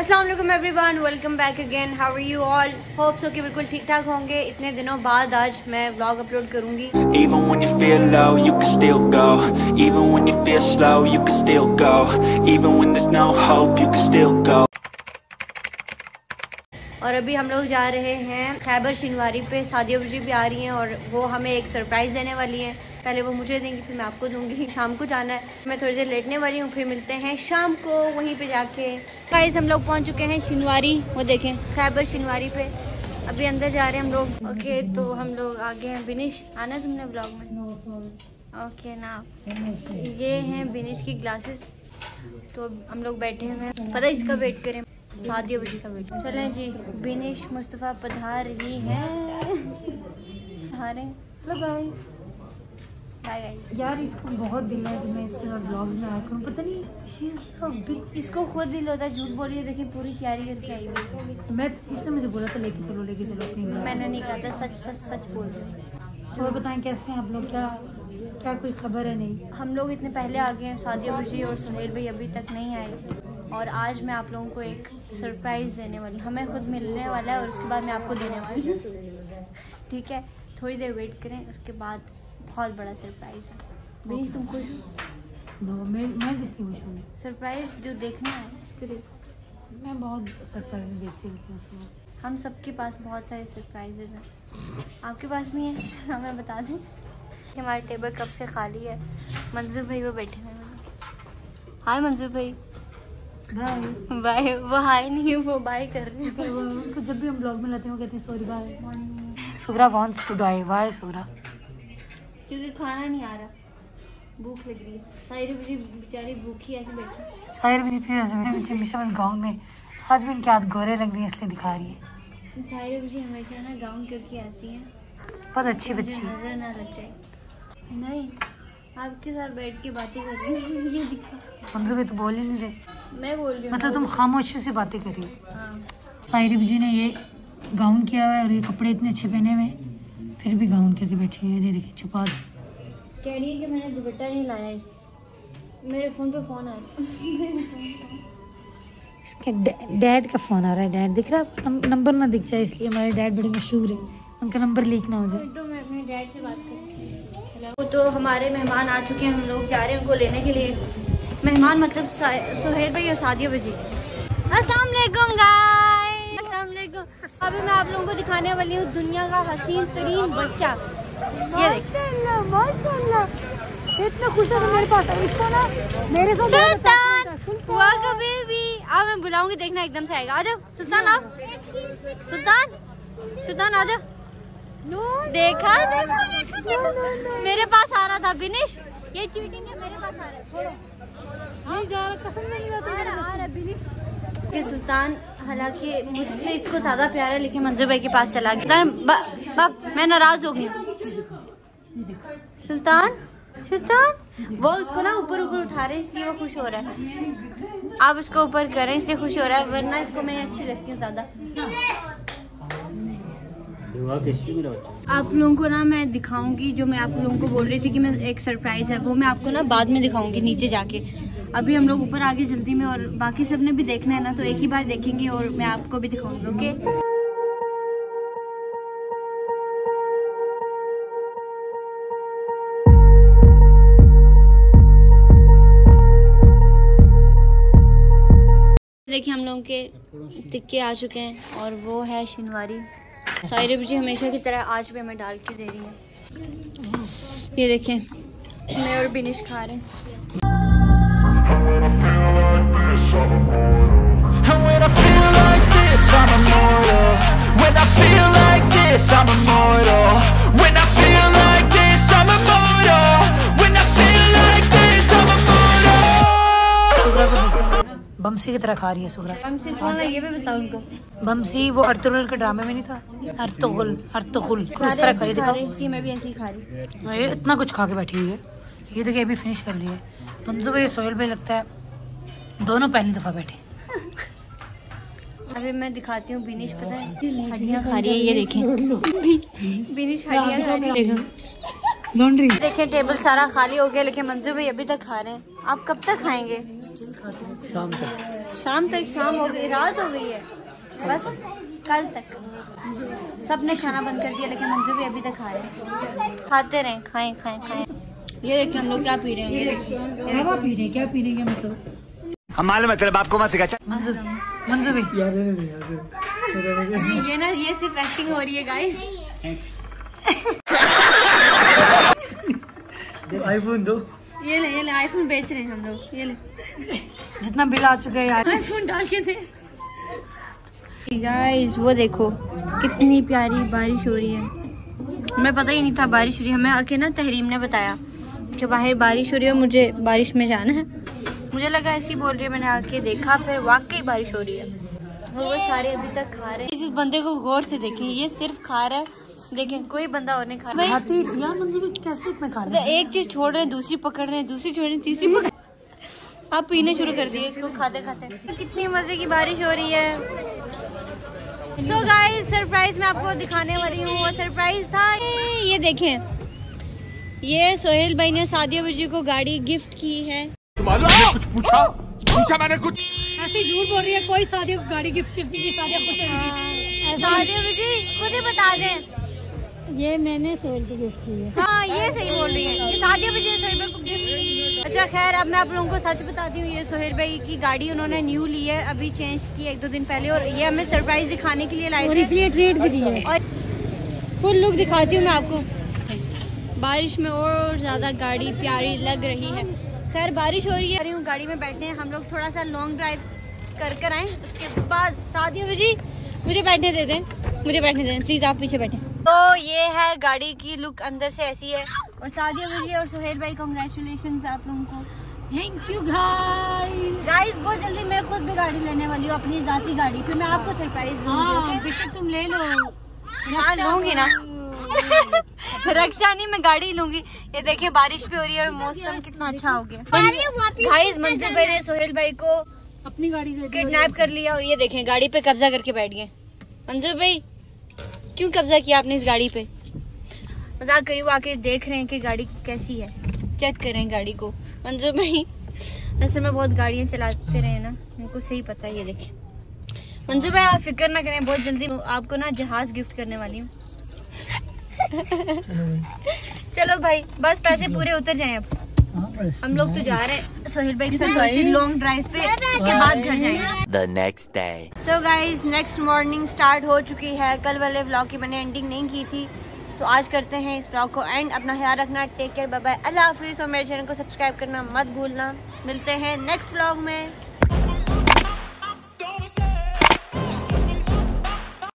Aslam everyone welcome back again how are you all hope so कि बिल्कुल ठीक ठाक होंगे। इतने दिनों बाद आज मैं ब्लॉग अपलोड करूँगी। इवन वन यू फील और अभी हम लोग जा रहे हैं खैबर शिनवारी पे। सादिया बुजी भी आ रही हैं और वो हमें एक सरप्राइज़ देने वाली हैं। पहले वो मुझे देंगी फिर मैं आपको दूँगी। शाम को जाना है। मैं थोड़ी देर लेटने वाली हूँ फिर मिलते हैं शाम को वहीं पे जाके। गाइस हम लोग पहुँच चुके हैं शिनवारी वो देखें खैबर शिनवारी पे। अभी अंदर जा रहे हैं हम लोग। ओके तो हम लोग आगे हैं बिनिश। आना तुमने ब्लॉग में? ओके ना। ये हैं बिनिश की ग्लासेस तो हम लोग बैठे हुए हैं। पता इसका वेट करें। सादिया बजी का वेट। चलें जी बिनिश मुस्तफ़ा पधार रही हैं। पधारें हेलो गाइस बाय यार इसको बहुत दिल है कि मैं इसके साथ ब्लॉग्स में आया करूँ। पता नहीं शी इज़ सो बिग इसको खुद दिल होता है झूठ बोल रही है देखिए पूरी तैयारी करके आई हुई है। मैं इसने मुझे बोला था लेके चलो लेके चलो अपनी मैंने नहीं कहा था सच सच सच बोल रही और बताएँ कैसे हैं आप लोग? क्या क्या कोई खबर है नहीं? हम लोग इतने पहले आ गए हैं सादिया बजी और सुहेल भाई अभी तक नहीं आए। और आज मैं आप लोगों को एक सरप्राइज़ देने वाली हूँ। हमें खुद मिलने वाला है और उसके बाद मैं आपको देने वाली हूँ। ठीक है? थोड़ी देर वेट करें उसके बाद बहुत बड़ा सरप्राइज़ है। बीच तुम खुश हो नो मैं मैं किसकी खुश हूँ सरप्राइज़ जो देखना है उसके लिए। मैं बहुत सरप्राइज़ देखती हूँ हम सबके पास बहुत सारे सरप्राइजेज हैं। आपके पास भी हैं? हमें बता दें। कि हमारी टेबल कब से खाली है? मंजूर भाई वो बैठे हुए हैं। हाय मंजूर भाई। बाय बाय वो हाय नहीं वो बाय कर रहे हैं। उनको जब भी हम ब्लॉग में लाते हैं वो कहते हैं sorry by Sugra wants to die by Sugra. क्योंकि खाना नहीं आ रहा। भूख लग रही है। सारी बजी बेचारी भूखी ऐसे बैठी। साहिर भी फिर हमेशा बस गाँव में। आज भी इनके हाथ गोरे लग रही है इसलिए दिखा रही है। सारी बजी हमेशा ना गाउन करके आती हैं। बहुत अच्छी बच्ची। नज़र ना लग जाए। नहीं। आपके साथ बैठ के बातें कर रही हूँ ये दिखा। हमसे भी तो बोल ही नहीं रहे। मैं बोल रही हूँ मतलब तुम खामोशी से बातें कर रही हो। हाँ। साहिर जी ने ये गाउन किया हुआ है और ये कपड़े इतने अच्छे पहने हुए फिर भी गाउन करके बैठी हुई है देखिए छुपा दो। कह रही है कि मैंने दुपट्टा नहीं लाया इस मेरे फ़ोन पे फ़ोन आ रहा है। इसके डैड का फ़ोन आ रहा है डैड। दिख रहा है? नंबर ना दिख जाए इसलिए हमारे डैड बड़े मशहूर है। उनका नंबर लीक ना हो जाए। तो मैं अपने डैड से बात करती हूँ तो हमारे मेहमान आ चुके हैं हम लोग जा रहे हैं उनको लेने के लिए। मेहमान मतलब सुहेल भाई और सादिया अस्सलाम वालेकुम अभी मैं आप लोगों को दिखाने वाली हूँ दुनिया का हसीन तरीन बच्चा। ये इतना खुश है मेरे पास इसको ना मेरे बेबी आ मैं बुलाऊँगी देखना एकदम से आएगा। आ जाओ सुल्तान आप सुल्तान सुल्तान आ जाओ। देखा? देखा देखा देखा। मेरे पास आ रहा था बिनिश ये चीटिंग है मेरे पास आ रहा है। छोड़ो नहीं जा रहा कसम नहीं जाता आ रहा आ रहा बिनिश कि सुल्तान हालाँकि मुझसे इसको ज़्यादा प्यार है लेकिन मंजूर भाई के पास चला गया। बा, बा, मैं नाराज़ हो गई सुल्तान सुल्तान वो उसको ना ऊपर ऊपर उठा रहे हैं इसलिए वो खुश हो रहा है। आप उसको ऊपर करें इसलिए खुश हो रहा है वरना इसको मैं अच्छी लगती हूँ ज़्यादा। आप लोगों को ना मैं दिखाऊँगी जो मैं आप लोगों को बोल रही थी कि मैं एक सरप्राइज़ है, वो मैं आपको ना बाद में दिखाऊँगी नीचे जाके। अभी हम लोग ऊपर आगे जल्दी में और बाकी सबने भी देखना है ना तो एक ही बार देखेंगे और मैं आपको भी दिखाऊँगी, ओके? देखिए हम लोगों के टिक्के आ चुके हैं और वो है शिनवारी। साहिर जी हमेशा की तरह आज भी हमें डाल के दे रही है? ये देखें। मैं और बिनिश खा रहे हैं। बमसी की तरह खा रही है सुगरा। ये भी बताओ उनको बमसी वो अर्तुगरुल के ड्रामे में नहीं था? अर्तुगुल अर्तुगुल उस तरह खाई खा दिखाओ। मैं भी ऐसे ही खा रही हूँ। ये इतना कुछ खा के बैठी हुई है। ये देखिए अभी फिनिश कर रही है। मंजू भाई सोहेल भाई लगता है दोनों पहली दफ़ा बैठे। अभी मैं दिखाती हूँ बिनिश पता है हड्डियाँ खा रही है ये देखें। बिनिश हड्डियाँ खा रही है। देखो। लॉन्ड्री देखिए टेबल सारा खाली हो गया लेकिन मंजूर भाई अभी तक खा रहे हैं। आप कब तक खाएँगे? शाम तक। शाम तक? शाम हो गई रात हो गई है। बस कल तक। सबने खाना बंद कर दिया लेकिन मंजू भी अभी तक खा रहे हैं। खाते रहें खाएँ खाएँ खाएँ। ये देखिए हम लोग क्या पी रहे हैं ये देखिए। क्या पी रहे हैं क्या पी रहे हैं क्या मतलब? हम मालूम है तेरे बाप को मत सिखा मंजू मंजू भी। ये ना ये सिर्फ़ एक्टिंग हो रही है गाइस आईफोन दो। ये ले ये ले आईफोन बेच रहे हैं हम लोग ये ले। जितना बिल आ चुका है यार आईफोन डाल के दे। गाइस वो देखो कितनी प्यारी बारिश हो रही है। हमें पता ही नहीं था बारिश हो रही है। हमें आके ना तहरीम ने बताया कि बाहर बारिश हो रही है और मुझे बारिश में जाना है। मुझे लगा ऐसी बोल रही है मैंने आके देखा फिर वाकई बारिश हो रही है। और वो सारे अभी तक खा रहे हैं। इस बंदे को गौर से देखें ये सिर्फ़ खा रहा है देखें कोई बंदा और नहीं खा रहा। खाती यार मंजू भी कैसे इतना खा रहे मतलब एक चीज़ छोड़ रहे हैं दूसरी पकड़ रहे हैं दूसरी छोड़ रहे हैं तीसरी पकड़ आप पीने शुरू कर दिए इसको खाते खाते। कितनी मज़े की बारिश हो रही है। सो गाइस सरप्राइज़ मैं आपको दिखाने वाली हूँ वो सरप्राइज़ था। ये देखें ये सोहेल भाई ने सादिया बजी को गाड़ी गिफ्ट की है। कुछ पूछा? पूछा मैंने कुछ। ऐसे झूठ बोल रही है कोई शादी को गाड़ी गिफ्ट शिफ्ट की शादी खुश सादिया बजी खुद ही बता दें। ये मैंने सोहेल को गिफ्ट की है। हाँ ये सही बोल रही है। ये सादिया बजी सोहेल भाई को गिफ्ट अच्छा खैर अब मैं आप लोगों को सच बताती हूँ ये सोहेल भाई की गाड़ी उन्होंने न्यू ली है अभी चेंज की है एक दो दिन पहले और ये हमें सरप्राइज़ दिखाने के लिए और इसलिए ट्रीट भी दी है। और फुल लुक दिखाती हूँ मैं आपको। बारिश में और ज़्यादा गाड़ी प्यारी लग रही है। खैर बारिश हो रही है। हूँ गाड़ी में बैठे हैं। हम लोग थोड़ा सा लॉन्ग ड्राइव कर कर आए। उसके बाद सादिया जी मुझे बैठने दे दें। मुझे बैठने दें प्लीज़ आप पीछे बैठे। तो ये है गाड़ी की लुक अंदर से ऐसी है। और सादिया जी और सुहेल भाई कॉन्ग्रेचुलेशन आप लोगों को। थैंक यू गाइस गाइस बहुत जल्दी मैं खुद भी गाड़ी लेने वाली हूँ अपनी जाती गाड़ी। फिर मैं आपको सरप्राइज़ हाँ दूँगी बेटा तुम ले लो। हाँ लूँगी ना। रक्षा नहीं मैं गाड़ी लूँगी। ये देखिए बारिश भी हो रही है और मौसम कितना अच्छा हो गया। गाइस मंजूर भाई ने सोहेल भाई को अपनी गाड़ी किडनैप कर लिया और ये देखें गाड़ी पे कब्जा करके बैठ गए। मंजूर भाई क्यों कब्जा किया आपने इस गाड़ी पे? मज़ाक करिए, वो आके देख रहे हैं कि गाड़ी कैसी है। चेक करें गाड़ी को। मंजूर भाई, ऐसे में बहुत गाड़ियाँ चलाते रहे ना, उनको सही पता है, ये देखें। मंजू भाई, आप फ़िक्र ना करें, बहुत जल्दी आपको ना जहाज़ गिफ्ट करने वाली हूँ। चलो भाई, बस पैसे पूरे उतर जाएँ अब। हम लोग तो जा रहे हैं सोहेल भाई के साथ लॉन्ग ड्राइव पे उसके बाद घर जाएँगे। Day. So guys next morning start हो चुकी है। कल वाले व्लॉग की मैंने एंडिंग नहीं की थी। तो आज करते हैं इस व्लॉग को एंड अपना ख्याल रखना। टेक केयर बाय बाय अल्लाह हाफिज़। और मेरे चैनल को सब्सक्राइब करना मत भूलना। मिलते हैं नेक्स्ट ब्लॉग में।